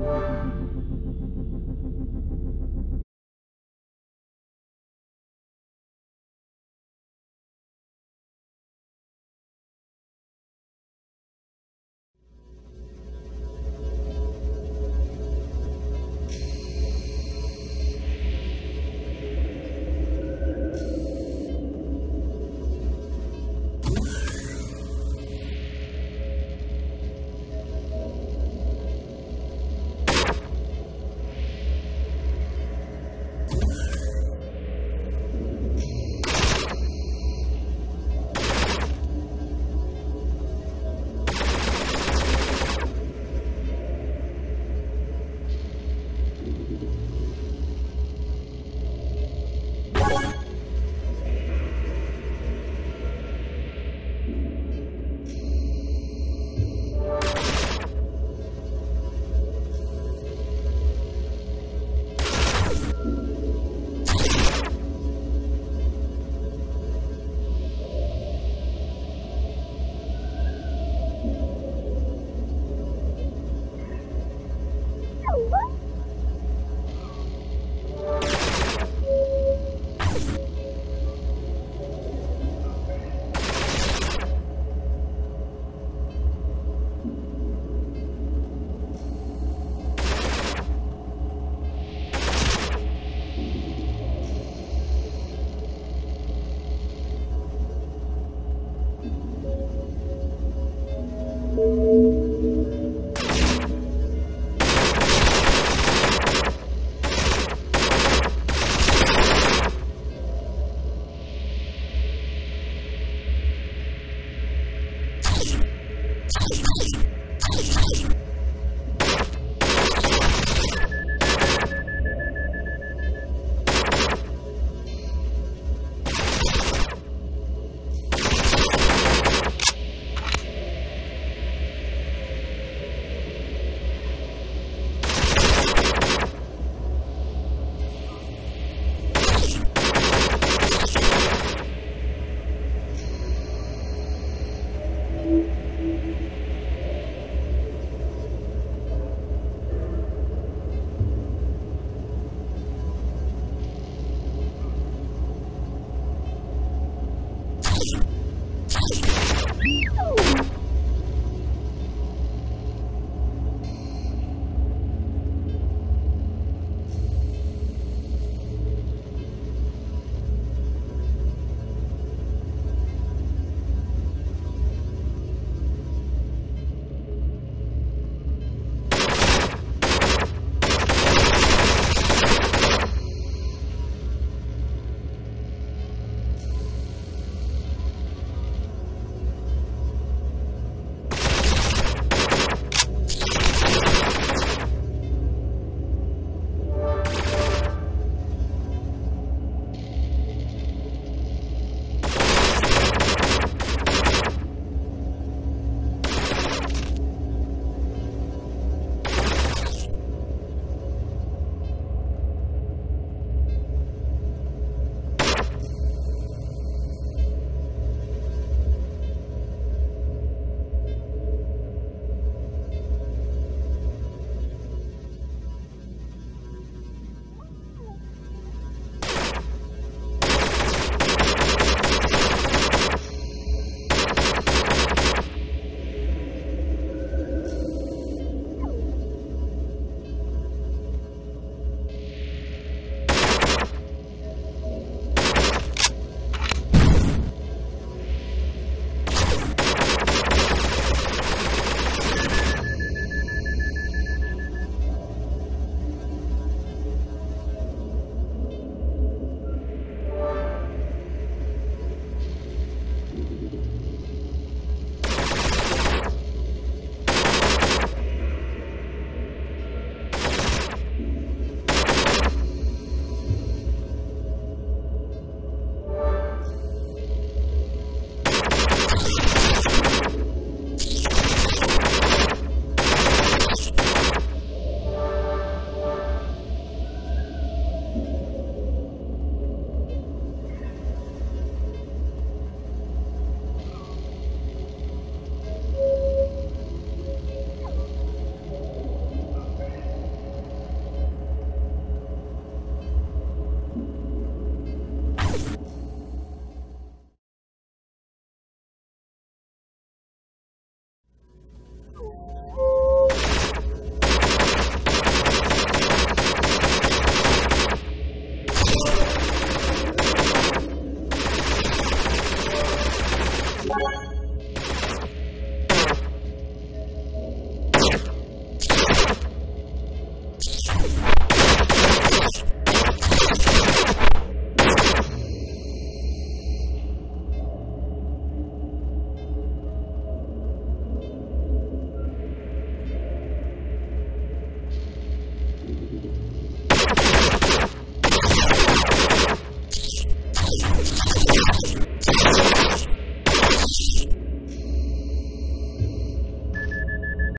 you Bye.